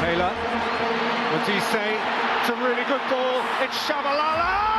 Taylor. What do you say? It's a really good ball. It's Shabalala!